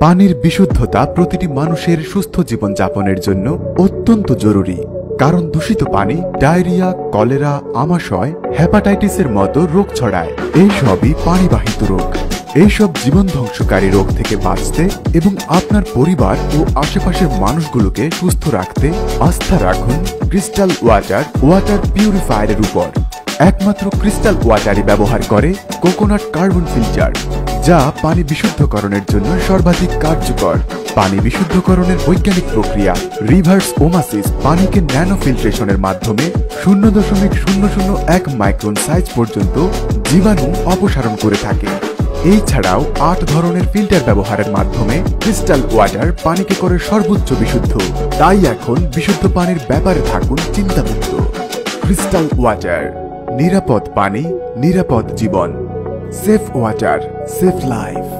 পানির বিশুদ্ধতা প্রতিটি মানুষের সুস্থ জীবনযাপনের জন্য অত্যন্ত জরুরি। কারণ দূষিত পানি, ডায়রিয়া, কলেরা, আমাশয় হ্যাপাটাইটিসের মতো রোগ ছড়ায়। এই সবই পানিবাহিত রোগ। এইসব জীবন ধ্বংসকারী রোগ থেকে বাঁচতে এবং আপনার পরিবার ও আশেপাশের মানুষগুলোকে সুস্থ রাখতে আস্থা রাখুন ক্রিস্টাল ওয়াটার ওয়াটার পিউরিফায়ারের উপর। একমাত্র ক্রিস্টাল ওয়াটারই ব্যবহার করে কোকোনাট কার্বন ফিল্টার। যা পানি বিশুদ্ধকরণের জন্য সর্বাধিক কার্যকর। পানি বিশুদ্ধকরণের বৈজ্ঞানিক প্রক্রিয়া, রিভার্স ওমাসিস, পানিকে ন্যানো ফিল্ট্রেশনের মাধ্যমে শূন্য দশমিক শূন্য শূন্য এক মাইক্রন সাইজ পর্যন্ত জীবাণু অপসারণ করে থাকে। এই ছাড়াও আট ধরনের ফিল্টার ব্যবহারের মাধ্যমে ক্রিস্টাল ওয়াটার পানিকে করে সর্বোচ্চ বিশুদ্ধ। তাই এখন বিশুদ্ধ পানির ব্যাপারে থাকুন চিন্তামুক্ত। ক্রিস্টাল ওয়াটার, নিরাপদ পানি, নিরাপদ জীবন। Safe water safe life